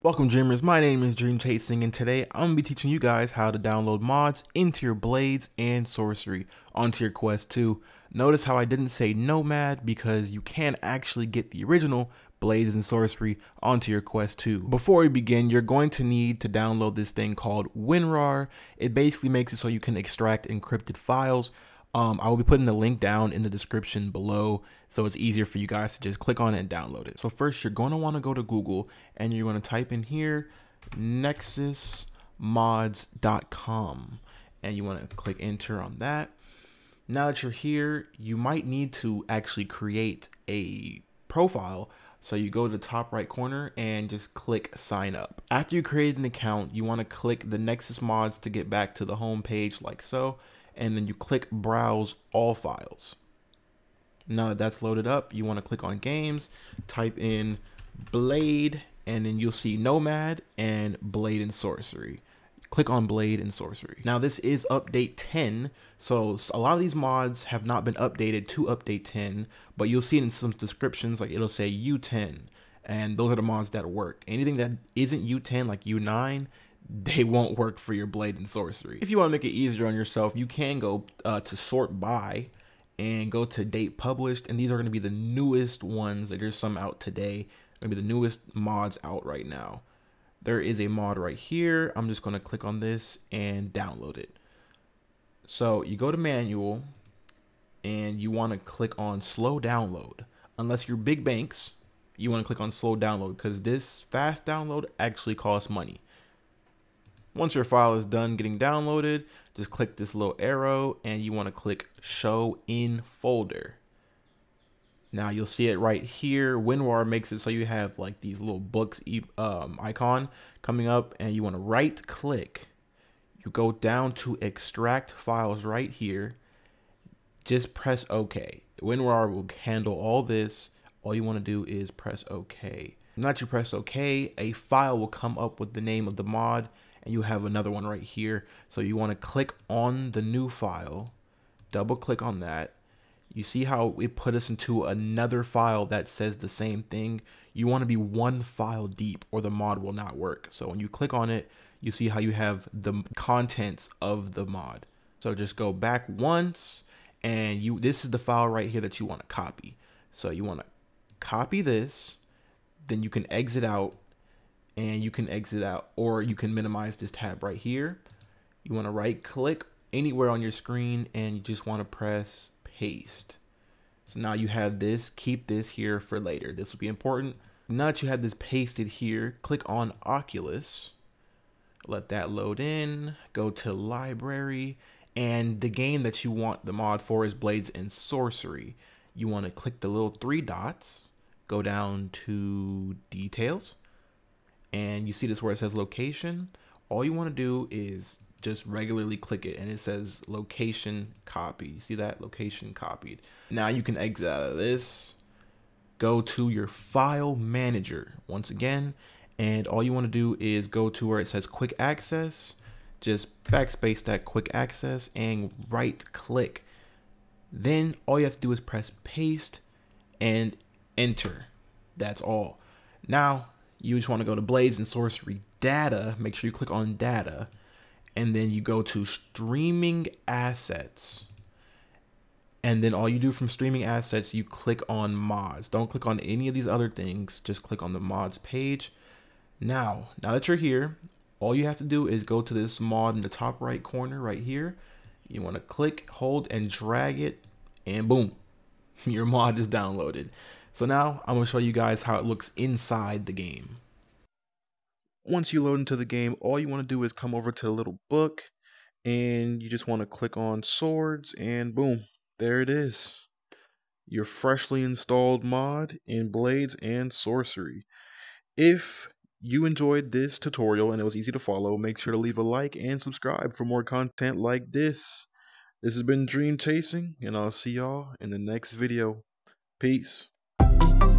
Welcome Dreamers, my name is Dream Chasing and today I'm going to be teaching you guys how to download mods into your Blades and Sorcery onto your Quest 2. Notice how I didn't say Nomad because you can actually get the original Blades and Sorcery onto your Quest 2. Before we begin, you're going to need to download this thing called WinRAR. It basically makes it so you can extract encrypted files um, I will be putting the link down in the description below so it's easier for you guys to just click on it and download it. So first you're going to want to go to Google and you're going to type in here nexusmods.com and you want to click enter on that. Now that you're here, you might need to actually create a profile. So you go to the top right corner and just click sign up. After you create an account, you want to click the Nexus mods to get back to the home page like so and then you click browse all files. Now that that's loaded up, you want to click on games, type in Blade, and then you'll see Nomad and Blade and Sorcery. Click on Blade and Sorcery. Now this is update 10, so a lot of these mods have not been updated to update 10, but you'll see in some descriptions like it'll say U10, and those are the mods that work. Anything that isn't U10 like U9 they won't work for your blade and sorcery. If you want to make it easier on yourself, you can go uh, to sort by and go to date published. And these are going to be the newest ones. There's some out today. Going to be the newest mods out right now. There is a mod right here. I'm just going to click on this and download it. So you go to manual and you want to click on slow download. Unless you're big banks, you want to click on slow download because this fast download actually costs money. Once your file is done getting downloaded, just click this little arrow and you want to click show in folder. Now you'll see it right here. WinRAR makes it so you have like these little books um, icon coming up and you want to right click. You go down to extract files right here. Just press OK. WinRAR will handle all this. All you want to do is press OK. Now that you press OK, a file will come up with the name of the mod and you have another one right here. So you want to click on the new file, double click on that. You see how it put us into another file that says the same thing. You want to be one file deep or the mod will not work. So when you click on it, you see how you have the contents of the mod. So just go back once and you this is the file right here that you want to copy. So you want to copy this, then you can exit out and you can exit out or you can minimize this tab right here. You want to right click anywhere on your screen and you just want to press paste. So now you have this, keep this here for later. This will be important. Now that you have this pasted here, click on Oculus, let that load in, go to library, and the game that you want the mod for is Blades and Sorcery. You want to click the little three dots, go down to details, and you see this where it says location, all you want to do is just regularly click it and it says location copy. You see that? Location copied. Now you can exit out of this, go to your file manager once again, and all you want to do is go to where it says quick access, just backspace that quick access and right click. Then all you have to do is press paste and enter. That's all. Now you just want to go to Blades and Sorcery Data. Make sure you click on Data. And then you go to Streaming Assets. And then all you do from Streaming Assets, you click on Mods. Don't click on any of these other things. Just click on the Mods page. Now, now that you're here, all you have to do is go to this mod in the top right corner right here. You want to click, hold, and drag it. And boom, your mod is downloaded. So now I'm going to show you guys how it looks inside the game. Once you load into the game, all you want to do is come over to the little book and you just want to click on swords and boom, there it is. Your freshly installed mod in Blades and Sorcery. If you enjoyed this tutorial and it was easy to follow, make sure to leave a like and subscribe for more content like this. This has been Dream Chasing, and I'll see y'all in the next video. Peace. You.